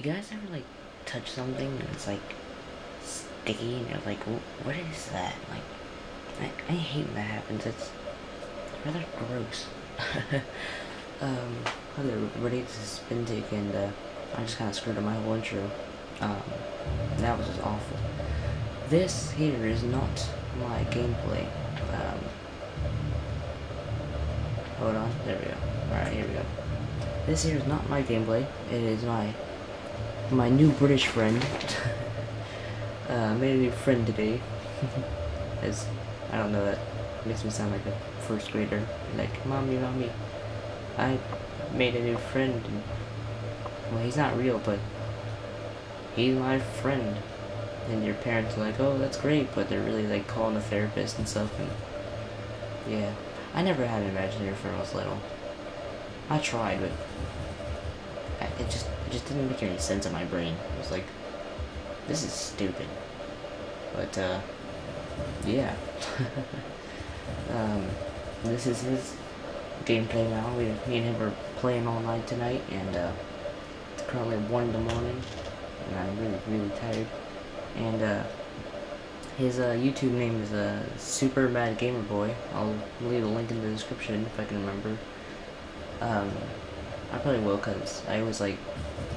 you guys ever like touch something and it's like sticky and you're like, what is that? Like, I, I hate when that happens. It's rather gross. um, hello everybody, this is SpinTic and uh, I just kind of screwed up my whole intro. Um, that was just awful. This here is not my gameplay. Um, hold on, there we go. Alright, here we go. This here is not my gameplay. It is my my new British friend. uh, made a new friend today. As I don't know that makes me sound like a first grader. Like, mommy, mommy, I made a new friend. well, he's not real, but he's my friend. And your parents are like, oh, that's great, but they're really like calling a therapist and stuff. And yeah, I never had an imaginary friend when I was little. I tried, but it just it just didn't make any sense in my brain. It was like, this is stupid. But uh, yeah. um, this is his gameplay now. We, me and him are playing all night tonight, and uh, it's currently one in the morning, and I'm really really tired. And uh, his uh, YouTube name is uh, Super Mad Gamer Boy. I'll leave a link in the description if I can remember. Um, I probably will because I always like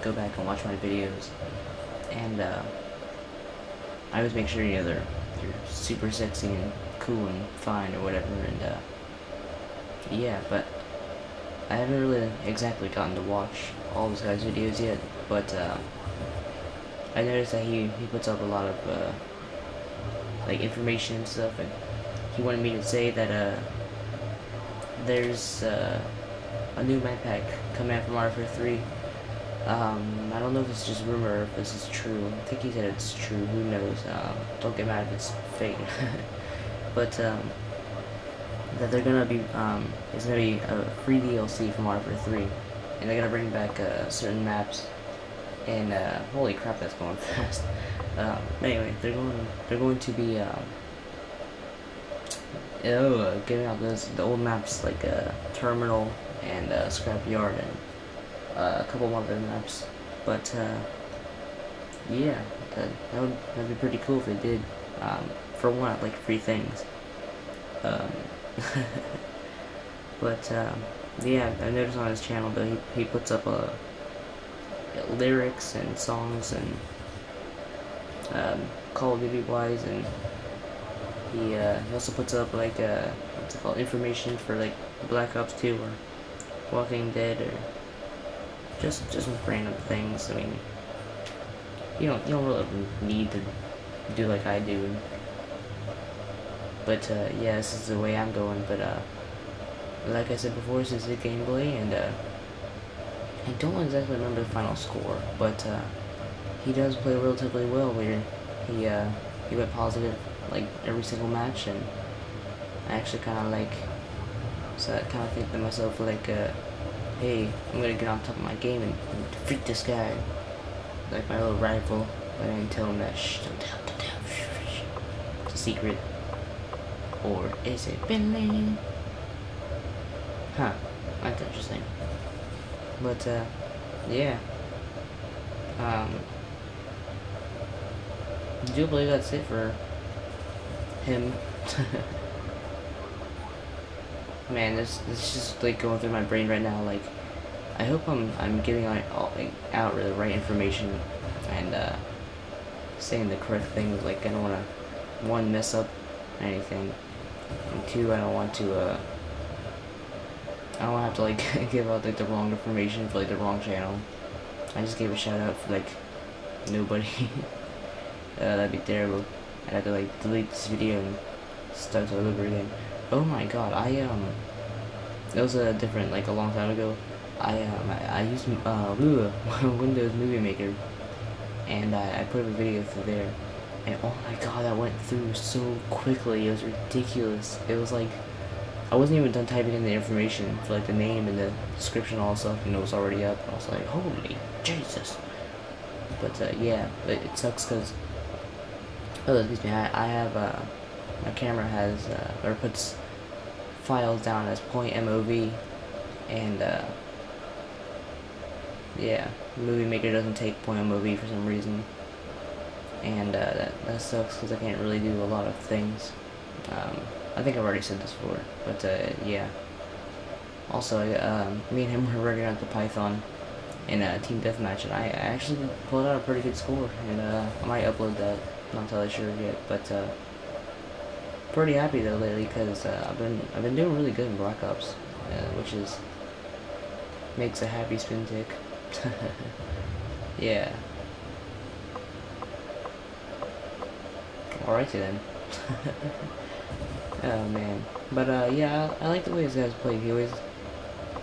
go back and watch my videos. And uh, I always make sure you know they're, they're super sexy and cool and fine or whatever and uh, yeah but I haven't really exactly gotten to watch all this guy's videos yet but uh, I noticed that he, he puts up a lot of uh, like information and stuff and he wanted me to say that uh, there's uh, a new map pack coming out from Arthur 3. Um, I don't know if it's just rumor or if this is true. I think he said it's true. Who knows? Um, don't get mad if it's fake. but um, that they're gonna be um, it's gonna be a free DLC from Arthur 3, and they're gonna bring back uh, certain maps. And uh, holy crap, that's going fast. Um, anyway, they're going they're going to be oh, giving out those the old maps like uh, Terminal and uh, Scrapyard and uh, a couple other maps. But uh, yeah, that, that would that'd be pretty cool if they did. Um, for one, I'd like free things. Um, but um, yeah, I noticed on his channel that he he puts up uh, lyrics and songs and um, Call of Duty wise, and he uh, he also puts up like uh, what's it called information for like Black Ops 2 or Walking Dead or just just random things. I mean, you don't you don't really need to do like I do. But uh, yeah, this is the way I'm going. But uh, like I said before, this is the gameplay, and uh, I don't exactly remember the final score, but uh, he does play relatively well. Where he uh, he went positive like every single match, and I actually kind of like so I kind of think to myself like, uh, hey, I'm gonna get on top of my game and, and defeat this guy. Like my little rival. But I didn't tell him that, shh, don't tell, don't tell, shh, shh. It's a secret. Or is it Billy? Huh, that's interesting. But, uh, yeah. Um, I do believe that's it for him. man, this this is just like going through my brain right now. Like, I hope I'm I'm giving out all, like, out the right information and uh, saying the correct things. Like, I don't want to one mess up anything, and two, I don't want to uh, I don't have to like give out like the wrong information for like the wrong channel. I just gave a shout out for like nobody. uh, that'd be terrible. I'd have to like delete this video and start all over again. Oh my god, I, um, it was a different, like, a long time ago. I, um, I, I used, uh, Windows Movie Maker, and I, I put a video through there, and oh my god, that went through so quickly, it was ridiculous. It was like, I wasn't even done typing in the information for, like, the name and the description and all stuff, and it was already up, and I was like, holy Jesus. But, uh, yeah, it, it sucks, because, oh, excuse me, I, I have, uh, my camera has, uh, or puts files down as point .mov, and, uh, yeah, movie maker doesn't take movie for some reason, and uh, that that sucks because I can't really do a lot of things. Um, I think I've already said this before, but uh, yeah. Also, um, me and him were working out the Python in a team deathmatch, and I, actually pulled out a pretty good score, and uh, I might upload that. Not entirely sure yet, but uh, pretty happy though lately because uh, I've been I've been doing really good in Black Ops, uh, which is makes a happy SpinTic. yeah. Alrighty then. oh man, but uh, yeah, I, like the way this guy's play. He always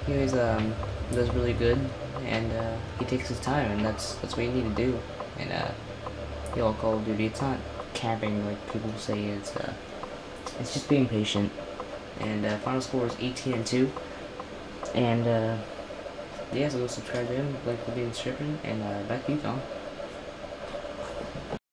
he always um does really good, and uh, he takes his time, and that's that's what you need to do. And uh, you know, Call of Duty, it's not camping like people say. It's uh, it's just being patient. And uh, final score is 18 and 2. And uh, yeah, so go subscribe to him, like the video description, and uh, back to you, Tom.